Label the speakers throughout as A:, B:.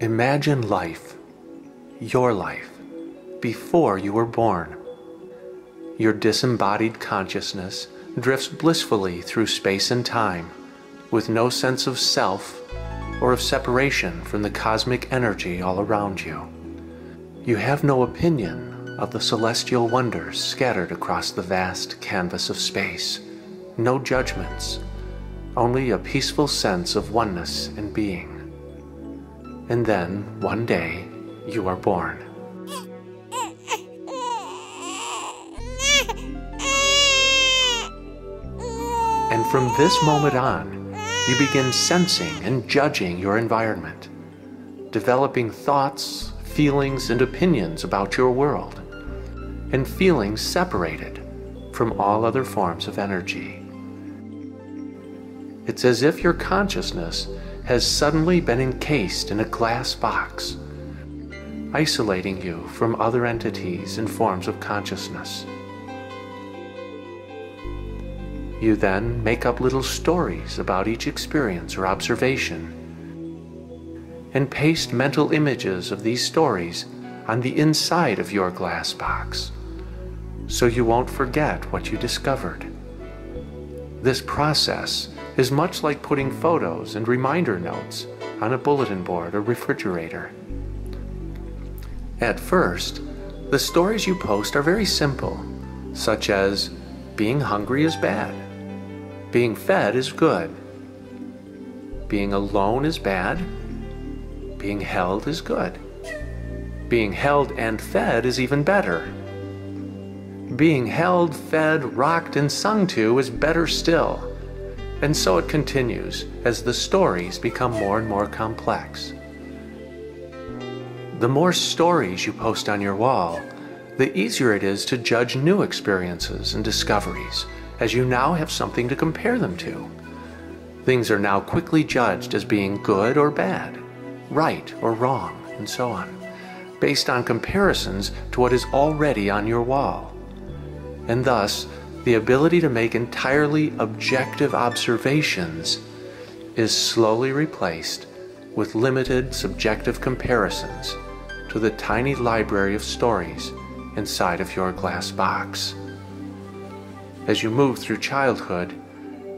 A: Imagine life, your life, before you were born. Your disembodied consciousness drifts blissfully through space and time with no sense of self or of separation from the cosmic energy all around you. You have no opinion of the celestial wonders scattered across the vast canvas of space, no judgments, only a peaceful sense of oneness and being. And then, one day, you are born. And from this moment on, you begin sensing and judging your environment, developing thoughts, feelings, and opinions about your world, and feeling separated from all other forms of energy. It's as if your consciousness has suddenly been encased in a glass box, isolating you from other entities and forms of consciousness. You then make up little stories about each experience or observation and paste mental images of these stories on the inside of your glass box so you won't forget what you discovered. This process is much like putting photos and reminder notes on a bulletin board or refrigerator. At first, the stories you post are very simple, such as being hungry is bad, being fed is good, being alone is bad, being held is good, being held and fed is even better. Being held, fed, rocked, and sung to is better still. And so it continues as the stories become more and more complex. The more stories you post on your wall, the easier it is to judge new experiences and discoveries, as you now have something to compare them to. Things are now quickly judged as being good or bad, right or wrong, and so on, based on comparisons to what is already on your wall. And thus, the ability to make entirely objective observations is slowly replaced with limited subjective comparisons to the tiny library of stories inside of your glass box. As you move through childhood,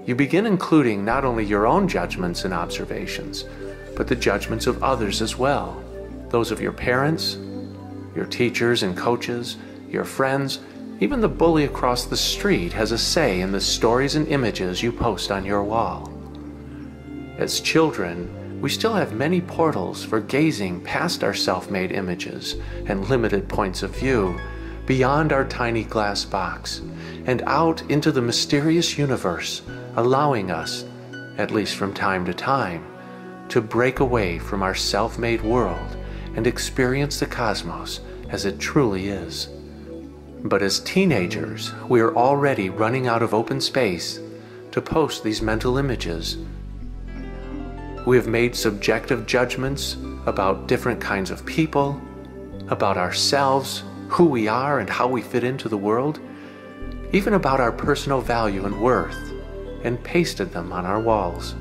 A: you begin including not only your own judgments and observations, but the judgments of others as well those of your parents, your teachers and coaches, your friends, even the bully across the street has a say in the stories and images you post on your wall. As children, we still have many portals for gazing past our self made images and limited points of view, beyond our tiny glass box, and out into the mysterious universe, allowing us, at least from time to time, to break away from our self made world and experience the cosmos as it truly is. But as teenagers, we are already running out of open space to post these mental images. We have made subjective judgments about different kinds of people, about ourselves, who we are, and how we fit into the world, even about our personal value and worth, and pasted them on our walls.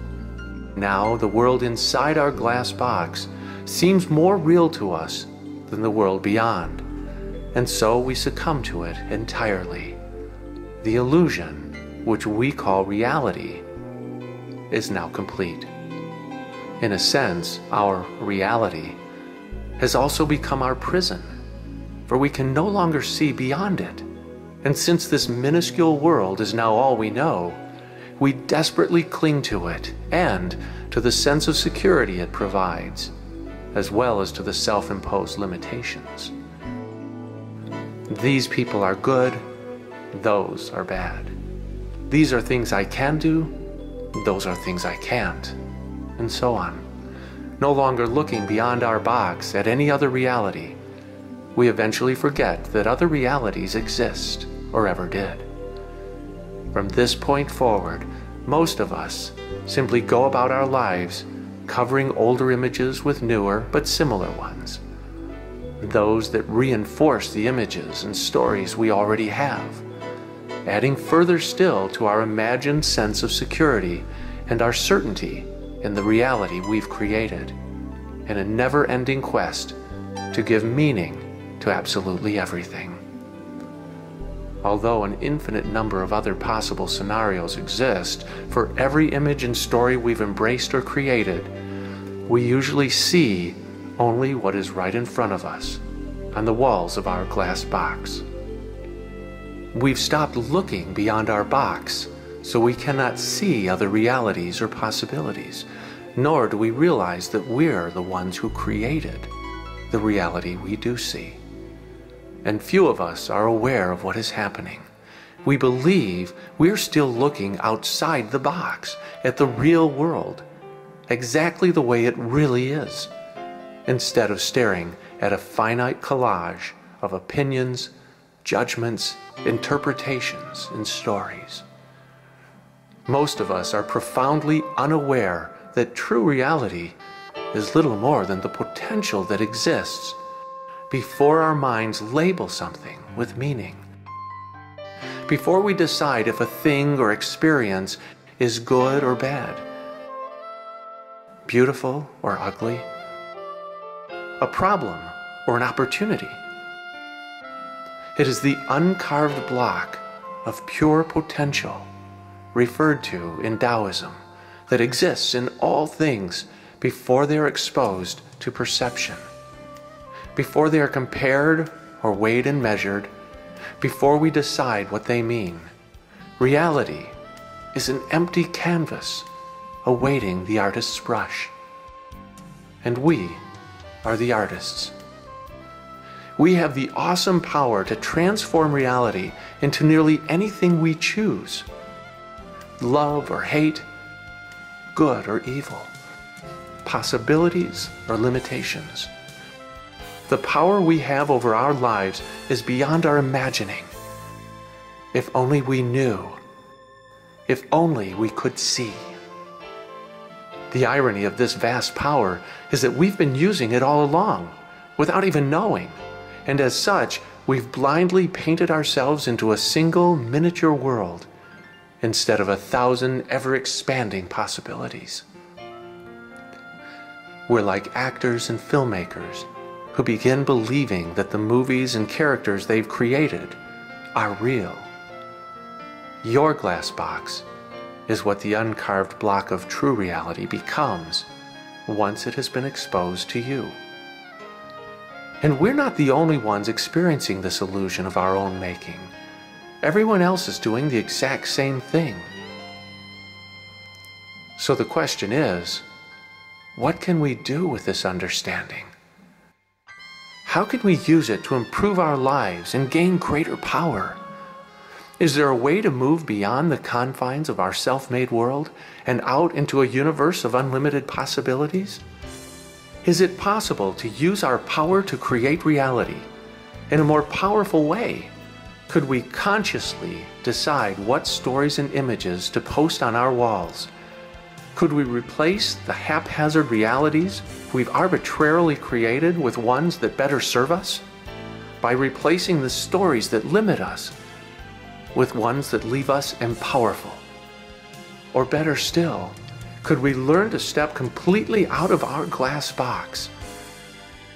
A: Now, the world inside our glass box seems more real to us than the world beyond and so we succumb to it entirely. The illusion, which we call reality, is now complete. In a sense, our reality has also become our prison, for we can no longer see beyond it. And since this minuscule world is now all we know, we desperately cling to it and to the sense of security it provides, as well as to the self imposed limitations. These people are good, those are bad. These are things I can do, those are things I can't, and so on. No longer looking beyond our box at any other reality, we eventually forget that other realities exist or ever did. From this point forward, most of us simply go about our lives covering older images with newer but similar ones those that reinforce the images and stories we already have, adding further still to our imagined sense of security and our certainty in the reality we've created, in a never ending quest to give meaning to absolutely everything. Although an infinite number of other possible scenarios exist for every image and story we've embraced or created, we usually see only what is right in front of us on the walls of our glass box. We've stopped looking beyond our box, so we cannot see other realities or possibilities, nor do we realize that we're the ones who created the reality we do see. And few of us are aware of what is happening. We believe we're still looking outside the box at the real world, exactly the way it really is, instead of staring at a finite collage of opinions, judgments, interpretations, and stories. Most of us are profoundly unaware that true reality is little more than the potential that exists before our minds label something with meaning. Before we decide if a thing or experience is good or bad, beautiful or ugly, a problem or an opportunity. It is the uncarved block of pure potential, referred to in Taoism, that exists in all things before they are exposed to perception, before they are compared or weighed and measured, before we decide what they mean. Reality is an empty canvas awaiting the artist's brush. And we are the artists we have the awesome power to transform reality into nearly anything we choose love or hate, good or evil, possibilities or limitations. The power we have over our lives is beyond our imagining. If only we knew, if only we could see. The irony of this vast power is that we've been using it all along without even knowing and as such, we've blindly painted ourselves into a single miniature world instead of a thousand ever expanding possibilities. We're like actors and filmmakers who begin believing that the movies and characters they've created are real. Your glass box is what the uncarved block of true reality becomes once it has been exposed to you. And we're not the only ones experiencing this illusion of our own making. Everyone else is doing the exact same thing. So the question is, what can we do with this understanding? How can we use it to improve our lives and gain greater power? Is there a way to move beyond the confines of our self made world and out into a universe of unlimited possibilities? Is it possible to use our power to create reality in a more powerful way? Could we consciously decide what stories and images to post on our walls? Could we replace the haphazard realities we've arbitrarily created with ones that better serve us? By replacing the stories that limit us with ones that leave us empowerful? Or better still, could we learn to step completely out of our glass box,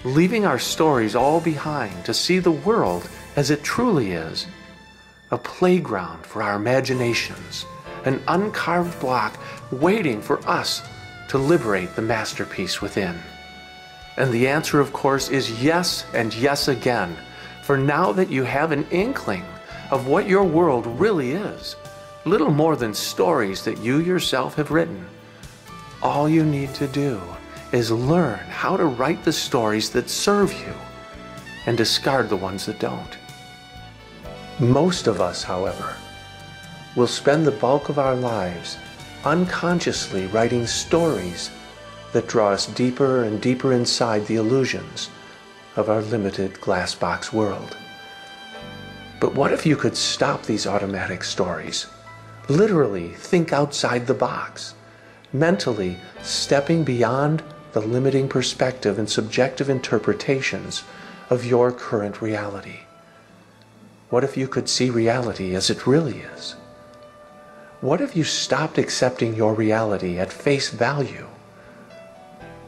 A: leaving our stories all behind to see the world as it truly is a playground for our imaginations, an uncarved block waiting for us to liberate the masterpiece within? And the answer, of course, is yes and yes again. For now that you have an inkling of what your world really is, little more than stories that you yourself have written, all you need to do is learn how to write the stories that serve you and discard the ones that don't. Most of us, however, will spend the bulk of our lives unconsciously writing stories that draw us deeper and deeper inside the illusions of our limited glass box world. But what if you could stop these automatic stories? Literally think outside the box mentally stepping beyond the limiting perspective and subjective interpretations of your current reality. What if you could see reality as it really is? What if you stopped accepting your reality at face value?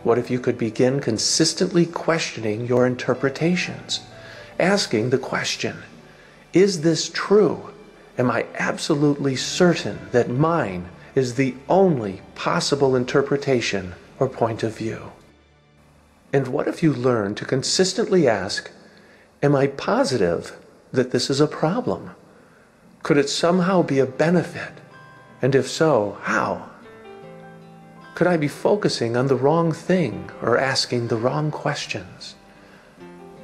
A: What if you could begin consistently questioning your interpretations? Asking the question, is this true? Am I absolutely certain that mine is the only possible interpretation or point of view? And what if you learn to consistently ask, Am I positive that this is a problem? Could it somehow be a benefit? And if so, how? Could I be focusing on the wrong thing or asking the wrong questions?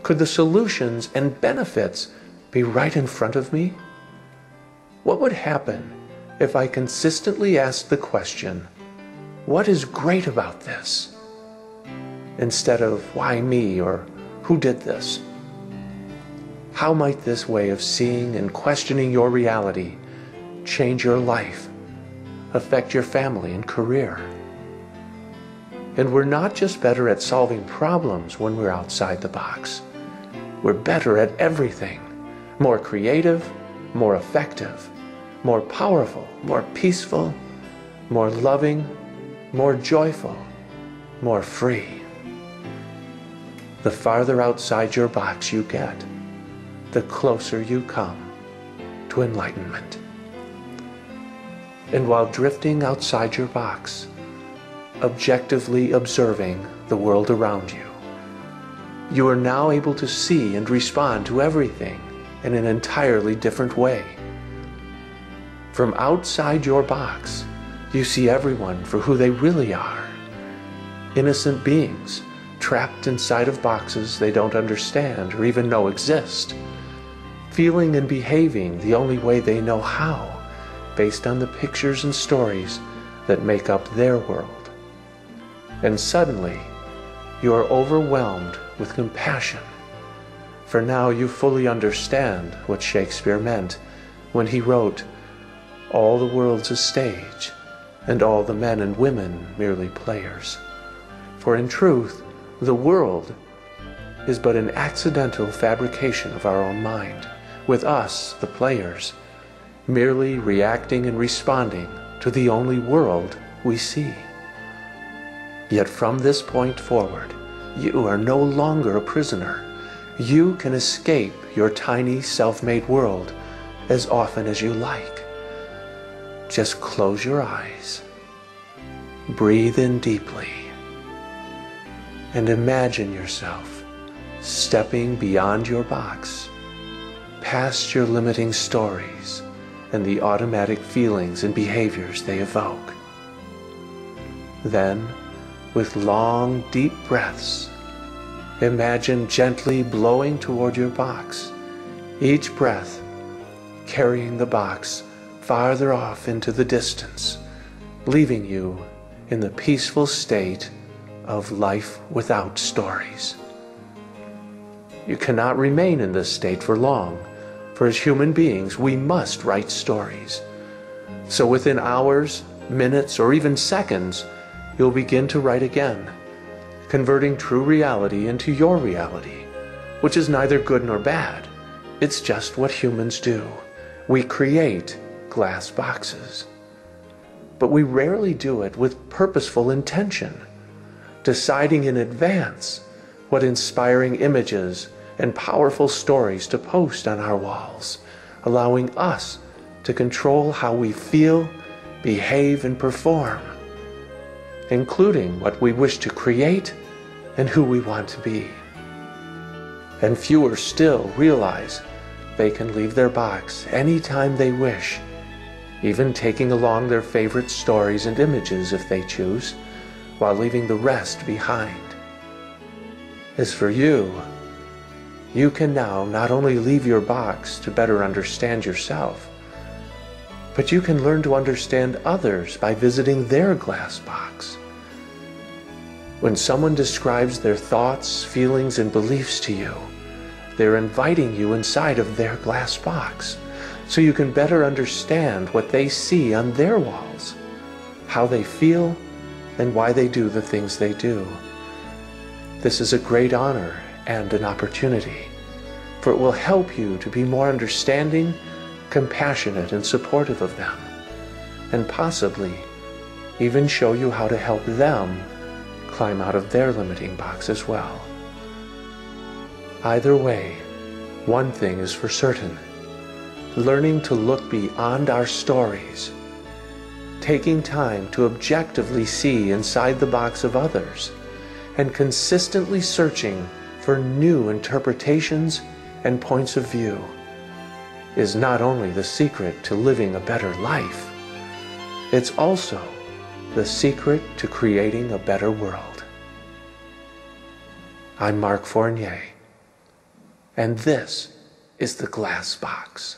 A: Could the solutions and benefits be right in front of me? What would happen if I consistently asked the question, What is great about this? instead of why me or who did this? How might this way of seeing and questioning your reality change your life, affect your family and career? And we're not just better at solving problems when we're outside the box. We're better at everything, more creative, more effective, more powerful, more peaceful, more loving, more joyful, more free. The farther outside your box you get, the closer you come to enlightenment. And while drifting outside your box, objectively observing the world around you. You are now able to see and respond to everything in an entirely different way. From outside your box, you see everyone for who they really are innocent beings trapped inside of boxes they don't understand or even know exist, feeling and behaving the only way they know how, based on the pictures and stories that make up their world and suddenly you are overwhelmed with compassion. For now you fully understand what Shakespeare meant when he wrote, All the world's a stage, and all the men and women merely players. For in truth, the world is but an accidental fabrication of our own mind, with us, the players, merely reacting and responding to the only world we see. Yet from this point forward, you are no longer a prisoner. You can escape your tiny self-made world as often as you like. Just close your eyes, breathe in deeply, and imagine yourself stepping beyond your box, past your limiting stories and the automatic feelings and behaviors they evoke. Then, with long, deep breaths. Imagine gently blowing toward your box, each breath carrying the box farther off into the distance, leaving you in the peaceful state of life without stories. You cannot remain in this state for long, for as human beings, we must write stories. So within hours, minutes, or even seconds, you'll begin to write again, converting true reality into your reality, which is neither good nor bad. It's just what humans do. We create glass boxes. But we rarely do it with purposeful intention, deciding in advance what inspiring images and powerful stories to post on our walls, allowing us to control how we feel, behave, and perform including what we wish to create and who we want to be. And fewer still realize they can leave their box anytime they wish, even taking along their favorite stories and images if they choose, while leaving the rest behind. As for you, you can now not only leave your box to better understand yourself, but you can learn to understand others by visiting their glass box. When someone describes their thoughts, feelings, and beliefs to you, they're inviting you inside of their glass box so you can better understand what they see on their walls, how they feel, and why they do the things they do. This is a great honor and an opportunity, for it will help you to be more understanding, compassionate, and supportive of them, and possibly even show you how to help them climb out of their limiting box as well. Either way, one thing is for certain. Learning to look beyond our stories, taking time to objectively see inside the box of others, and consistently searching for new interpretations and points of view. Is not only the secret to living a better life, it's also the secret to creating a better world. I'm Mark Fournier, and this is the Glass Box.